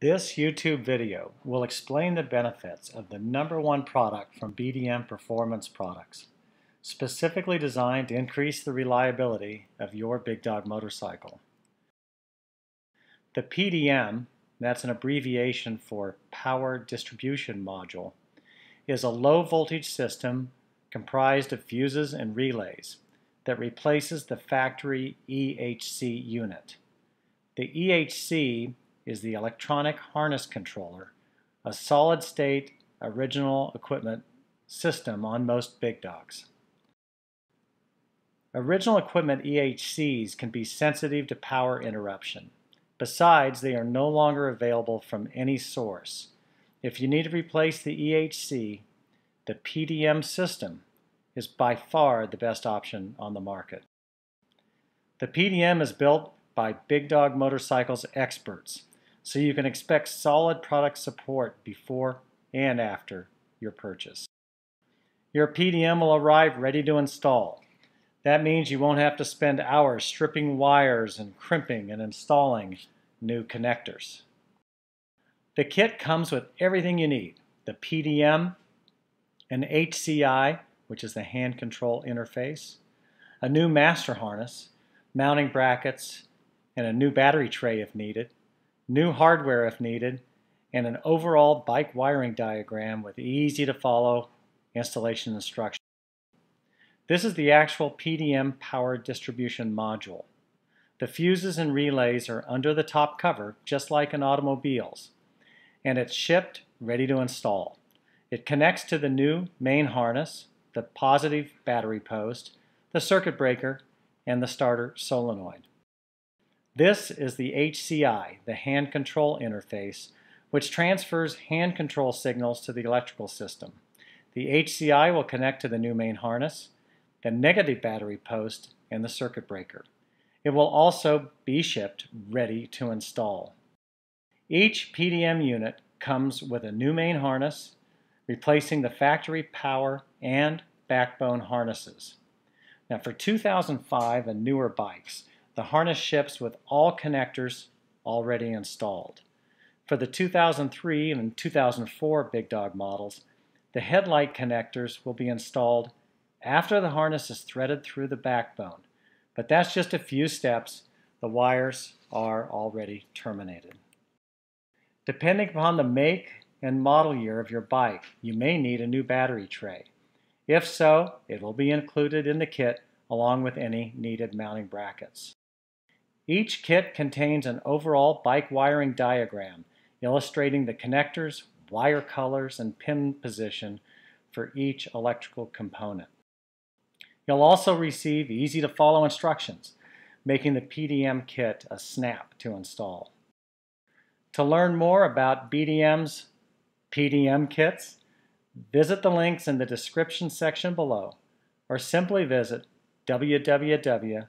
This YouTube video will explain the benefits of the number one product from BDM Performance Products, specifically designed to increase the reliability of your Big Dog motorcycle. The PDM, that's an abbreviation for Power Distribution Module, is a low voltage system comprised of fuses and relays that replaces the factory EHC unit. The EHC is the electronic harness controller, a solid-state original equipment system on most big dogs. Original equipment EHCs can be sensitive to power interruption. Besides, they are no longer available from any source. If you need to replace the EHC, the PDM system is by far the best option on the market. The PDM is built by Big Dog Motorcycles experts so you can expect solid product support before and after your purchase. Your PDM will arrive ready to install. That means you won't have to spend hours stripping wires and crimping and installing new connectors. The kit comes with everything you need. The PDM, an HCI, which is the hand control interface, a new master harness, mounting brackets, and a new battery tray if needed, new hardware if needed, and an overall bike wiring diagram with easy to follow installation instructions. This is the actual PDM power distribution module. The fuses and relays are under the top cover, just like in automobiles, and it's shipped ready to install. It connects to the new main harness, the positive battery post, the circuit breaker, and the starter solenoid. This is the HCI, the hand control interface, which transfers hand control signals to the electrical system. The HCI will connect to the new main harness, the negative battery post, and the circuit breaker. It will also be shipped ready to install. Each PDM unit comes with a new main harness, replacing the factory power and backbone harnesses. Now for 2005 and newer bikes, the harness ships with all connectors already installed. For the 2003 and 2004 Big Dog models, the headlight connectors will be installed after the harness is threaded through the backbone. But that's just a few steps. The wires are already terminated. Depending upon the make and model year of your bike, you may need a new battery tray. If so, it will be included in the kit along with any needed mounting brackets. Each kit contains an overall bike wiring diagram illustrating the connectors, wire colors, and pin position for each electrical component. You'll also receive easy-to-follow instructions, making the PDM kit a snap to install. To learn more about BDM's PDM kits, visit the links in the description section below or simply visit www.bdm.com.